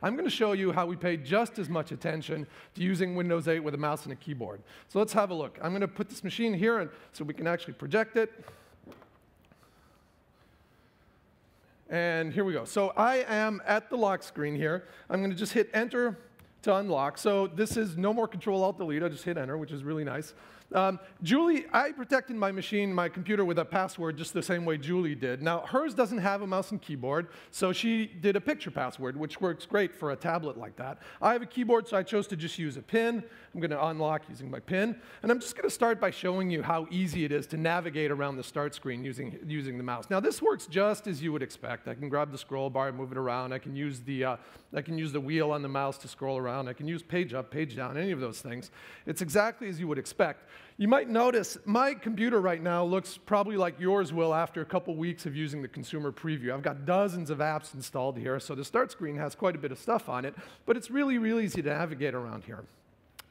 I'm going to show you how we pay just as much attention to using Windows 8 with a mouse and a keyboard. So let's have a look. I'm going to put this machine here and, so we can actually project it. And here we go. So I am at the lock screen here. I'm going to just hit enter to unlock. So this is no more control alt delete. I just hit enter, which is really nice. Um, Julie, I protected my machine, my computer with a password just the same way Julie did. Now, hers doesn't have a mouse and keyboard, so she did a picture password, which works great for a tablet like that. I have a keyboard, so I chose to just use a pin. I'm going to unlock using my pin. And I'm just going to start by showing you how easy it is to navigate around the start screen using, using the mouse. Now, this works just as you would expect. I can grab the scroll bar and move it around. I can use the, uh, I can use the wheel on the mouse to scroll around. I can use page up, page down, any of those things. It's exactly as you would expect. You might notice my computer right now looks probably like yours will after a couple weeks of using the consumer preview. I've got dozens of apps installed here, so the start screen has quite a bit of stuff on it, but it's really, really easy to navigate around here.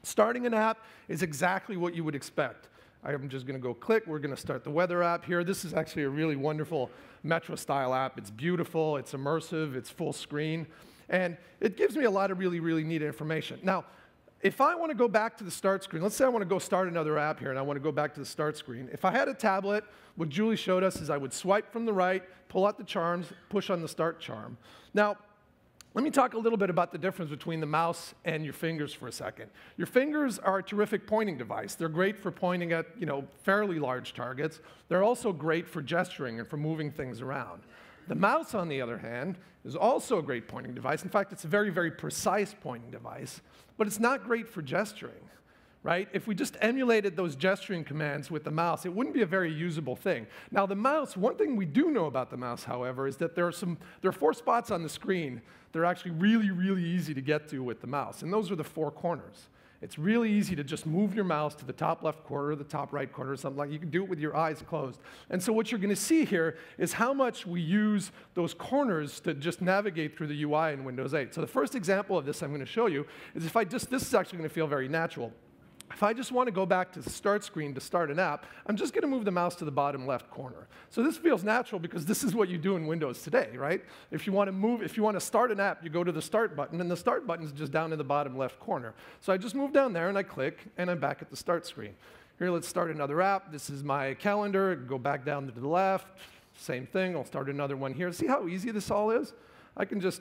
Starting an app is exactly what you would expect. I'm just going to go click. We're going to start the weather app here. This is actually a really wonderful Metro style app. It's beautiful, it's immersive, it's full screen, and it gives me a lot of really, really neat information. Now, if I want to go back to the start screen, let's say I want to go start another app here and I want to go back to the start screen. If I had a tablet, what Julie showed us is I would swipe from the right, pull out the charms, push on the start charm. Now, let me talk a little bit about the difference between the mouse and your fingers for a second. Your fingers are a terrific pointing device. They're great for pointing at, you know, fairly large targets. They're also great for gesturing and for moving things around. The mouse, on the other hand, is also a great pointing device. In fact, it's a very, very precise pointing device, but it's not great for gesturing, right? If we just emulated those gesturing commands with the mouse, it wouldn't be a very usable thing. Now, the mouse, one thing we do know about the mouse, however, is that there are some, there are four spots on the screen that are actually really, really easy to get to with the mouse, and those are the four corners. It's really easy to just move your mouse to the top left corner or the top right corner or something like You can do it with your eyes closed. And so what you're going to see here is how much we use those corners to just navigate through the UI in Windows 8. So the first example of this I'm going to show you is if I just, this is actually going to feel very natural. If I just want to go back to the start screen to start an app, I'm just going to move the mouse to the bottom left corner. So this feels natural because this is what you do in Windows today, right? If you want to move, if you want to start an app, you go to the start button, and the start button is just down in the bottom left corner. So I just move down there and I click, and I'm back at the start screen. Here, let's start another app. This is my calendar. Go back down to the left. Same thing. I'll start another one here. See how easy this all is? I can just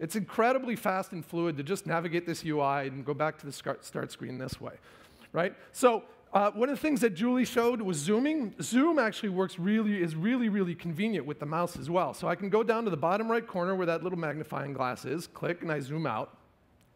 it's incredibly fast and fluid to just navigate this UI and go back to the start screen this way, right? So uh, one of the things that Julie showed was zooming. Zoom actually works really, is really, really convenient with the mouse as well. So I can go down to the bottom right corner where that little magnifying glass is, click, and I zoom out.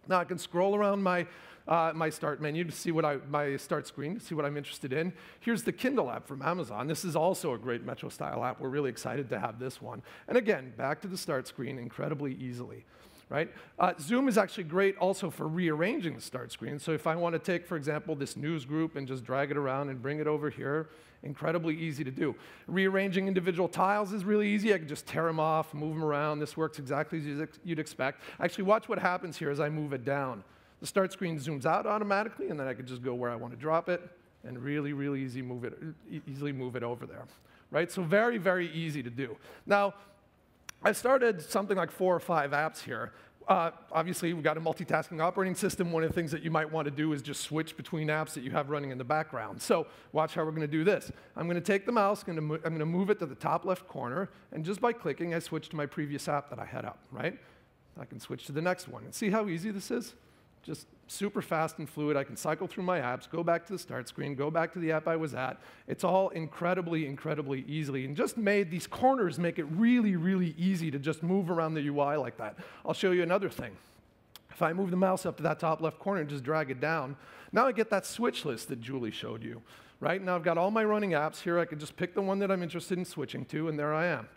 Now I can scroll around my, uh, my start menu to see what I, my start screen, to see what I'm interested in. Here's the Kindle app from Amazon. This is also a great Metro style app. We're really excited to have this one. And again, back to the start screen incredibly easily right? Uh, Zoom is actually great also for rearranging the start screen. So if I want to take, for example, this news group and just drag it around and bring it over here, incredibly easy to do. Rearranging individual tiles is really easy. I can just tear them off, move them around. This works exactly as you'd expect. Actually, watch what happens here as I move it down. The start screen zooms out automatically, and then I can just go where I want to drop it and really, really easy move it, easily move it over there. Right? So very, very easy to do. Now, I started something like four or five apps here. Uh, obviously, we've got a multitasking operating system. One of the things that you might want to do is just switch between apps that you have running in the background. So watch how we're going to do this. I'm going to take the mouse, I'm going to move it to the top left corner, and just by clicking, I switch to my previous app that I had up, right? I can switch to the next one. And see how easy this is? just super fast and fluid. I can cycle through my apps, go back to the start screen, go back to the app I was at. It's all incredibly, incredibly easily. And just made these corners make it really, really easy to just move around the UI like that. I'll show you another thing. If I move the mouse up to that top left corner and just drag it down, now I get that switch list that Julie showed you. Right? Now I've got all my running apps here. I can just pick the one that I'm interested in switching to, and there I am.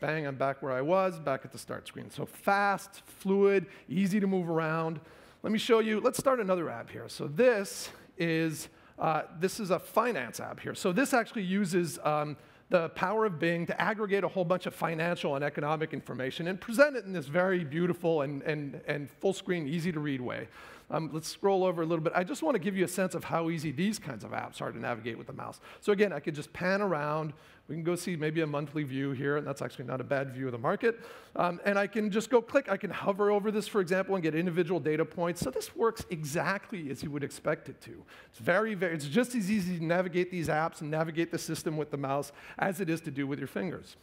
Bang, I'm back where I was, back at the start screen. So fast, fluid, easy to move around. Let me show you, let's start another app here. So this is, uh, this is a finance app here. So this actually uses um, the power of Bing to aggregate a whole bunch of financial and economic information and present it in this very beautiful and, and, and full screen, easy to read way. Um, let's scroll over a little bit. I just want to give you a sense of how easy these kinds of apps are to navigate with the mouse. So again, I could just pan around. We can go see maybe a monthly view here, and that's actually not a bad view of the market. Um, and I can just go click. I can hover over this, for example, and get individual data points. So this works exactly as you would expect it to. It's very, very, it's just as easy to navigate these apps and navigate the system with the mouse as it is to do with your fingers.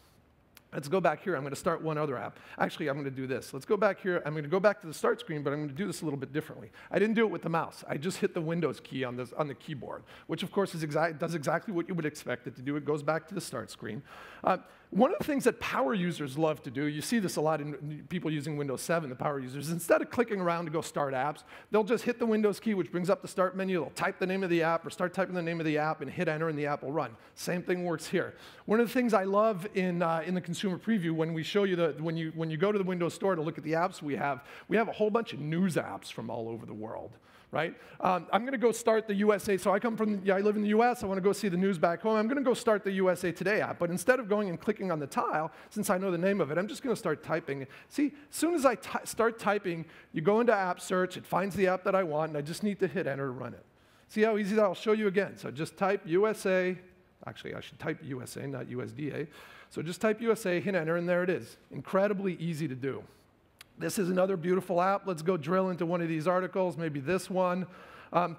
Let's go back here. I'm going to start one other app. Actually, I'm going to do this. Let's go back here. I'm going to go back to the start screen, but I'm going to do this a little bit differently. I didn't do it with the mouse. I just hit the Windows key on, this, on the keyboard, which of course exa does exactly what you would expect it to do. It goes back to the start screen. Uh, one of the things that power users love to do, you see this a lot in people using Windows 7, the power users, instead of clicking around to go start apps, they'll just hit the Windows key, which brings up the start menu. They'll type the name of the app or start typing the name of the app and hit enter, and the app will run. Same thing works here. One of the things I love in, uh, in the consumer preview when we show you the, when you, when you go to the Windows Store to look at the apps we have, we have a whole bunch of news apps from all over the world right? Um, I'm going to go start the USA. So I come from, yeah, I live in the US. I want to go see the news back home. I'm going to go start the USA Today app. But instead of going and clicking on the tile, since I know the name of it, I'm just going to start typing. See, as soon as I start typing, you go into app search, it finds the app that I want, and I just need to hit enter to run it. See how easy that? I'll show you again. So just type USA. Actually, I should type USA, not USDA. So just type USA, hit enter, and there it is. Incredibly easy to do. This is another beautiful app. Let's go drill into one of these articles, maybe this one. Um,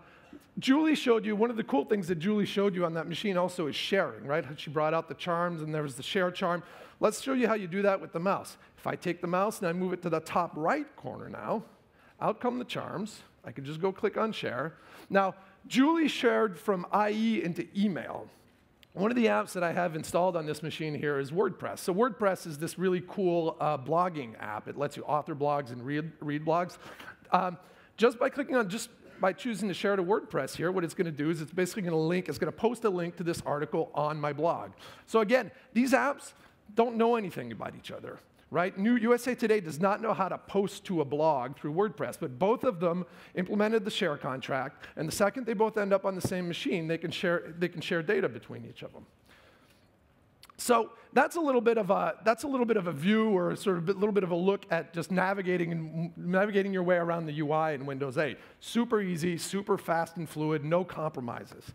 Julie showed you, one of the cool things that Julie showed you on that machine also is sharing, right? She brought out the charms and there was the share charm. Let's show you how you do that with the mouse. If I take the mouse and I move it to the top right corner now, out come the charms. I can just go click on share. Now, Julie shared from IE into email. One of the apps that I have installed on this machine here is WordPress. So WordPress is this really cool uh, blogging app. It lets you author blogs and read, read blogs. Um, just by clicking on, just by choosing to share to WordPress here, what it's going to do is it's basically going to link, it's going to post a link to this article on my blog. So again, these apps don't know anything about each other right? New USA Today does not know how to post to a blog through WordPress, but both of them implemented the share contract, and the second they both end up on the same machine, they can share, they can share data between each of them. So that's a little bit of a that's a little bit of a view or sort of a little bit of a look at just navigating and navigating your way around the UI in Windows 8. Super easy, super fast and fluid, no compromises.